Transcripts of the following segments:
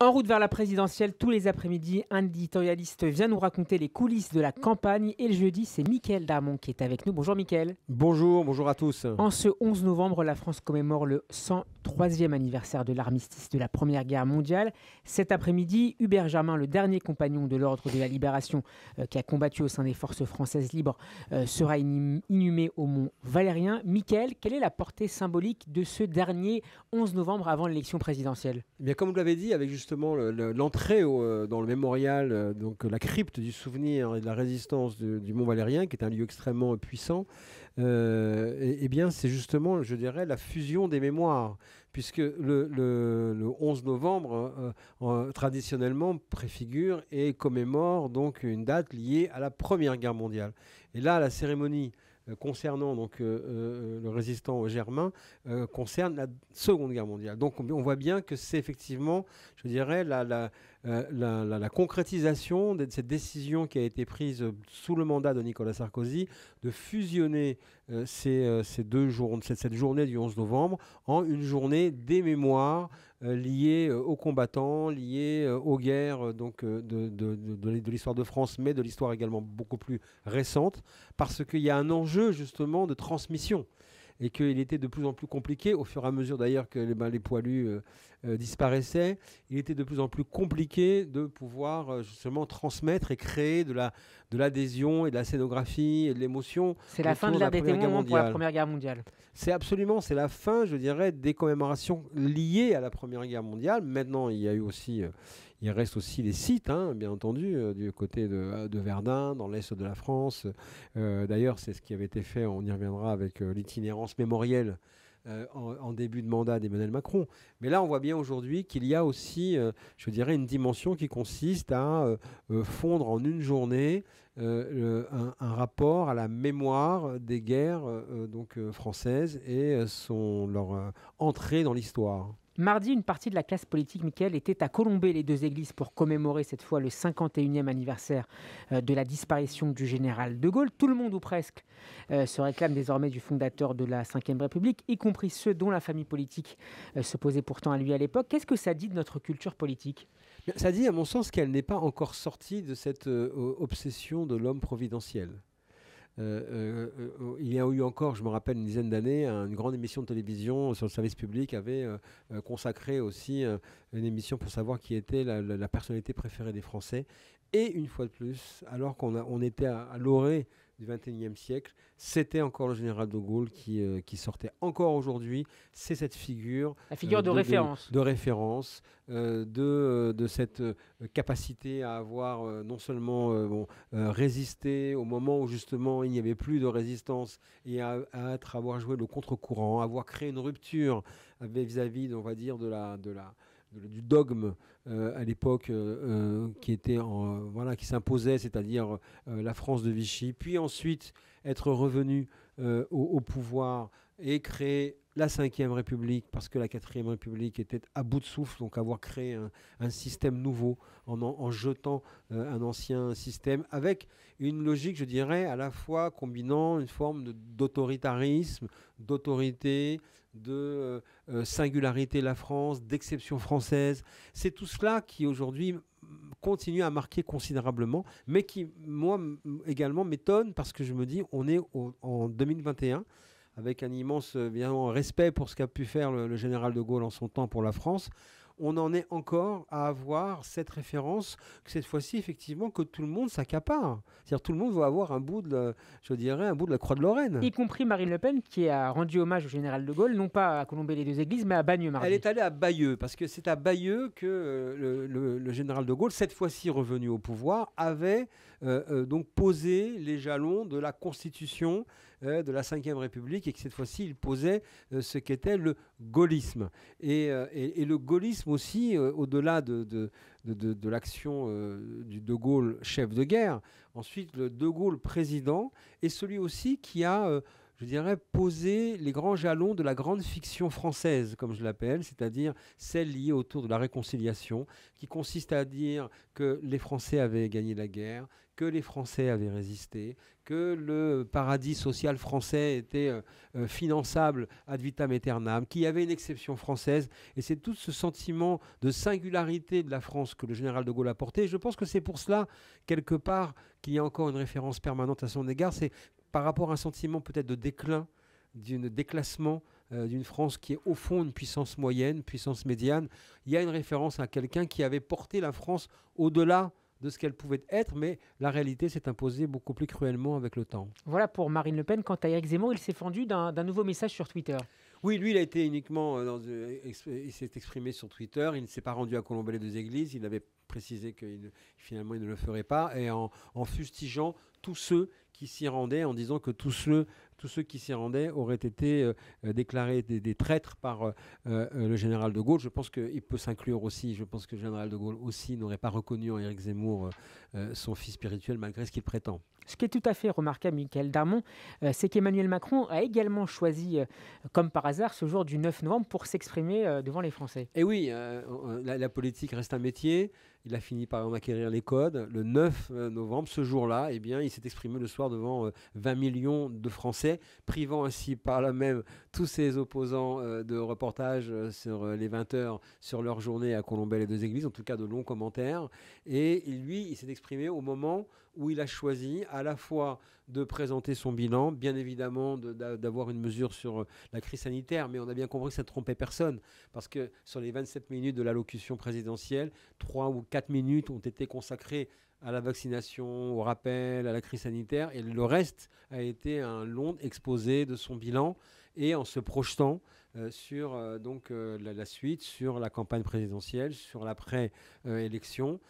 En route vers la présidentielle, tous les après-midi, un éditorialiste vient nous raconter les coulisses de la campagne. Et le jeudi, c'est Mickaël Darmon qui est avec nous. Bonjour Mickaël. Bonjour, bonjour à tous. En ce 11 novembre, la France commémore le 103e anniversaire de l'armistice de la Première Guerre mondiale. Cet après-midi, Hubert Germain, le dernier compagnon de l'Ordre de la Libération euh, qui a combattu au sein des forces françaises libres, euh, sera inhumé au Mont Valérien. Mickaël, quelle est la portée symbolique de ce dernier 11 novembre avant l'élection présidentielle? Eh bien, Comme vous l'avez dit, avec justement l'entrée euh, dans le mémorial, euh, donc la crypte du souvenir et de la résistance du Mont Valérien, qui est un lieu extrêmement puissant, euh, et, eh bien c'est justement, je dirais, la fusion des mémoires, puisque le, 11 novembre, traditionnellement, préfigure et commémore donc une date liée à la Première Guerre mondiale. Et là, la cérémonie euh, concernant donc euh, euh, le résistant germain concerne la Seconde Guerre mondiale. Donc on, voit bien que c'est effectivement, je dirais, la, la, concrétisation de cette décision qui a été prise sous le mandat de Nicolas Sarkozy de fusionner ces, ces, deux cette, journée du 11 novembre en une journée des mémoires liées aux combattants, liées aux guerres donc, de l'histoire de France, mais de l'histoire également beaucoup plus récente, parce qu'il y a un enjeu justement de transmission et qu'il était de plus en plus compliqué, au fur et à mesure d'ailleurs que les, ben, les poilus euh, euh, disparaissaient, il était de plus en plus compliqué de pouvoir euh, justement transmettre et créer de la de l'adhésion et de la scénographie et de l'émotion. C'est la fin de la des témoins pour la Première Guerre mondiale. C'est absolument, c'est la fin, je dirais, des commémorations liées à la Première Guerre mondiale. Maintenant, il y a eu aussi il reste aussi les sites, hein, bien entendu, euh, du côté de, Verdun, dans l'est de la France. Euh, d'ailleurs, c'est ce qui avait été fait, on y reviendra avec euh, l'itinérance mémorielle en, début de mandat d'Emmanuel Macron. Mais là, on voit bien aujourd'hui qu'il y a aussi, je dirais, une dimension qui consiste à fondre en une journée un, rapport à la mémoire des guerres donc, françaises et son, leur entrée dans l'histoire. Mardi, une partie de la classe politique, Michael, était à colomber les deux églises pour commémorer cette fois le 51e anniversaire euh, de la disparition du général de Gaulle. Tout le monde, ou presque, euh, se réclame désormais du fondateur de la Ve République, y compris ceux dont la famille politique euh, se posait pourtant à lui à l'époque. Qu'est-ce que ça dit de notre culture politique? Ça dit, à mon sens, qu'elle n'est pas encore sortie de cette obsession de l'homme providentiel. Euh, euh, euh, il y a eu encore, je me rappelle, une dizaine d'années, une grande émission de télévision sur le service public avait consacré aussi une émission pour savoir qui était la, personnalité préférée des Français. Et une fois de plus, alors qu'on on était à, l'orée du XXIe siècle, c'était encore le général de Gaulle qui, qui sortait encore aujourd'hui. C'est cette figure. La figure de, référence. De, référence, de, de cette capacité à avoir non seulement bon, résisté au moment où justement il n'y avait plus de résistance et à, être, avoir joué le contre-courant, avoir créé une rupture vis-à-vis, on va dire, de la, de la, du dogme euh, à l'époque euh, euh, qui était en, voilà qui s'imposait, c'est-à-dire la France de Vichy, puis ensuite être revenu au, pouvoir et créer la Ve République, parce que la Quatrième République était à bout de souffle, donc avoir créé un, système nouveau en, en, jetant euh, un ancien système, avec une logique, je dirais, à la fois combinant une forme d'autoritarisme, d'autorité, de euh, euh, singularité la France, d'exception française. C'est tout cela qui aujourd'hui continue à marquer considérablement, mais qui, moi, également m'étonne parce que je me dis, on est en 2021 avec un immense bien, respect pour ce qu'a pu faire le, général de Gaulle en son temps pour la France, on en est encore à avoir cette référence, que cette fois-ci, effectivement, que tout le monde s'accapare. C'est-à-dire tout le monde va avoir un bout de, je dirais, un bout de la Croix de Lorraine. Y compris Marine Le Pen, qui a rendu hommage au général de Gaulle, non pas à colomber les deux églises, mais à Bagneux, Elle est allée à Bayeux, parce que c'est à Bayeux que euh, le, général de Gaulle, cette fois-ci revenu au pouvoir, avait euh, euh, donc posé les jalons de la constitution de la Ve République, et que cette fois-ci, il posait ce qu'était le gaullisme. et, et le gaullisme aussi, euh, au-delà de, de, de, l'action euh, du De Gaulle chef de guerre, ensuite le De Gaulle président, est celui aussi qui a, euh, je dirais, poser les grands jalons de la grande fiction française, comme je l'appelle, c'est-à-dire celle liée autour de la réconciliation, qui consiste à dire que les Français avaient gagné la guerre, que les Français avaient résisté, que le paradis social français était euh, euh, finançable ad vitam aeternam, qu'il y avait une exception française. Et c'est tout ce sentiment de singularité de la France que le général de Gaulle a porté. Et je pense que c'est pour cela, quelque part, qu'il y a encore une référence permanente à son égard. C'est par rapport à un sentiment peut-être de déclin, d'un déclassement euh, d'une France qui est au fond une puissance moyenne, puissance médiane. Il y a une référence à quelqu'un qui avait porté la France au-delà de ce qu'elle pouvait être, mais la réalité s'est imposée beaucoup plus cruellement avec le temps. Voilà pour Marine Le Pen. Quant à Eric Zemmour, il s'est fendu d'un nouveau message sur Twitter. Oui, lui, il a été uniquement, euh, euh, il s'est exprimé sur Twitter. Il ne s'est pas rendu à Colombey les deux églises. Il avait précisé que finalement il ne le ferait pas, et en, en fustigeant tous ceux qui s'y rendaient, en disant que tous ceux tous ceux qui s'y rendaient auraient été euh, euh, déclarés des, traîtres par euh, le général de Gaulle. Je pense qu'il peut s'inclure aussi, je pense que le général de Gaulle aussi n'aurait pas reconnu en Éric Zemmour son fils spirituel malgré ce qu'il prétend. Ce qui est tout à fait remarquable, Michael Darmon, c'est qu'Emmanuel Macron a également choisi, comme par hasard, ce jour du 9 novembre pour s'exprimer devant les Français. Et oui, la, politique reste un métier. Il a fini par en acquérir les codes. Le 9 novembre, ce jour-là, eh bien, il s'est exprimé le soir devant 20 millions de Français, privant ainsi par là même tous ses opposants euh, de reportages euh, sur euh, les 20 heures sur leur journée à Colombey les deux églises, en tout cas de longs commentaires. Et lui, il s'est exprimé au moment où il a choisi à la fois de présenter son bilan, bien évidemment d'avoir une mesure sur la crise sanitaire, mais on a bien compris que ça ne trompait personne, parce que sur les 27 minutes de l'allocution présidentielle, 3 ou 4 minutes ont été consacrées à la vaccination, au rappel, à la crise sanitaire, et le reste a été un long exposé de son bilan. Et en se projetant sur euh, donc euh, la, suite, sur la campagne présidentielle, sur l'après-élection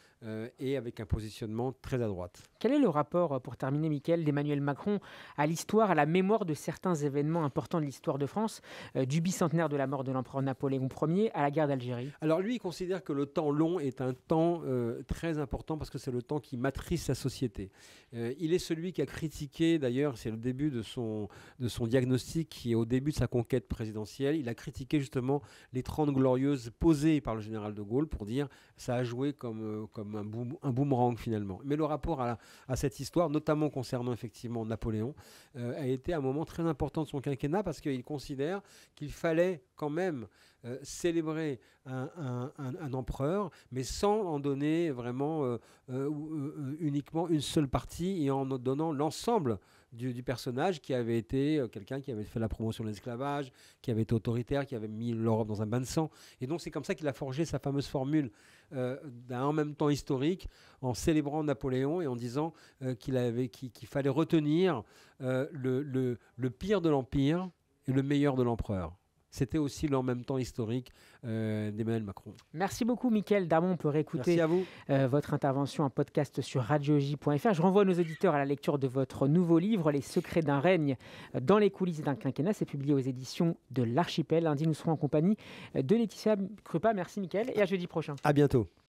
et avec un positionnement très à droite. Quel est le rapport, pour terminer, Michael, d'Emmanuel Macron à l'histoire, à la mémoire de certains événements importants de l'histoire de France, du bicentenaire de la mort de l'empereur Napoléon Ier à la guerre d'Algérie? Alors lui, il considère que le temps long est un temps très important parce que c'est le temps qui matrice sa société. il est celui qui a critiqué, d'ailleurs, c'est le début de son, de son diagnostic qui est au début de sa conquête présidentielle il a critiqué justement les 30 glorieuses posées par le général de Gaulle pour dire ça a joué comme, euh, comme un, boomerang finalement. Mais le rapport à, à, cette histoire, notamment concernant effectivement Napoléon, euh, a été un moment très important de son quinquennat parce qu'il considère qu'il fallait quand même euh, célébrer un, empereur, mais sans en donner vraiment uniquement une seule partie et en donnant l'ensemble du, personnage qui avait été euh, quelqu'un qui avait fait la promotion de l'esclavage, qui avait été autoritaire, qui avait mis l'Europe dans un bain de sang. Et donc c'est comme ça qu'il a forgé sa fameuse formule euh, d'un en même temps historique en célébrant Napoléon et en disant euh, qu'il qu'il fallait retenir le, le pire de l'empire et le meilleur de l'empereur. C'était aussi l'en même temps historique euh, d'Emmanuel Macron. Merci beaucoup, Mickaël Damon. On peut réécouter euh, votre intervention en podcast sur radioj.fr. Je renvoie nos auditeurs à la lecture de votre nouveau livre, Les secrets d'un règne dans les coulisses d'un quinquennat. C'est publié aux éditions de l'Archipel. Lundi, nous serons en compagnie de Laetitia Krupa. Merci, Mickaël, et à jeudi prochain. À bientôt.